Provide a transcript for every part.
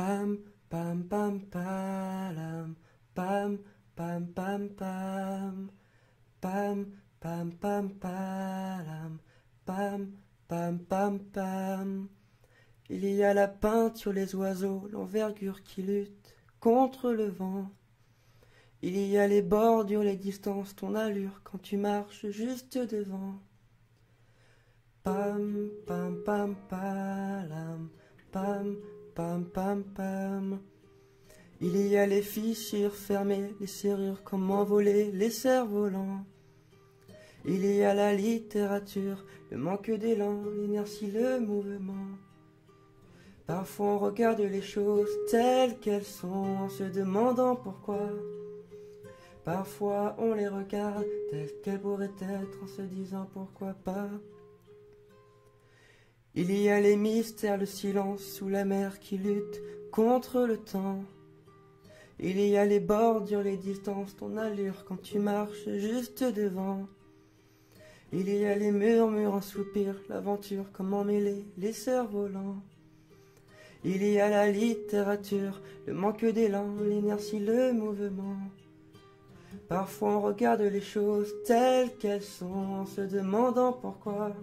Pam, pam, pam, palam. Pam, pam, pam, pam. Pam, pam, pam, palam. Pam, pam, pam, pam. Il y a la peinture, les oiseaux, l'envergure qui lutte contre le vent. Il y a les bordures, les distances, ton allure quand tu marches juste devant. Pam, pam, pam, palam. Pam, pam, pam. Il y a les fichiers fermés, les serrures comme envolées, les cerfs-volants. Il y a la littérature, le manque d'élan, l'inertie, le mouvement. Parfois on regarde les choses telles qu'elles sont en se demandant pourquoi. Parfois on les regarde telles qu'elles pourraient être en se disant pourquoi pas. Il y a les mystères, le silence sous la mer qui lutte contre le temps. Il y a les bordures, les distances, ton allure quand tu marches juste devant. Il y a les murmures, un soupir, l'aventure, comment mêler les cerfs-volants. Il y a la littérature, le manque d'élan, l'inertie, le mouvement. Parfois on regarde les choses telles qu'elles sont en se demandant pourquoi.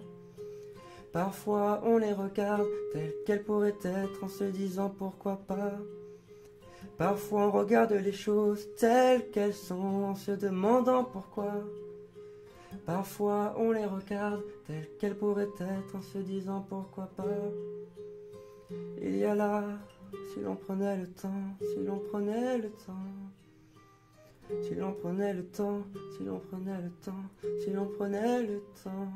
Parfois on les regarde telles qu'elles pourraient être en se disant pourquoi pas. Parfois on regarde les choses telles qu'elles sont en se demandant pourquoi. Parfois on les regarde telles qu'elles pourraient être en se disant pourquoi pas. Il y a là, si l'on prenait le temps, si l'on prenait le temps, si l'on prenait le temps, si l'on prenait le temps, si l'on prenait le temps.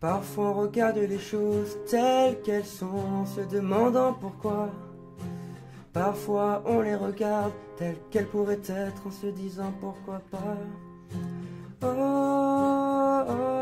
Parfois on regarde les choses telles qu'elles sont en se demandant pourquoi. Parfois on les regarde telles qu'elles pourraient être en se disant pourquoi pas. Oh, oh,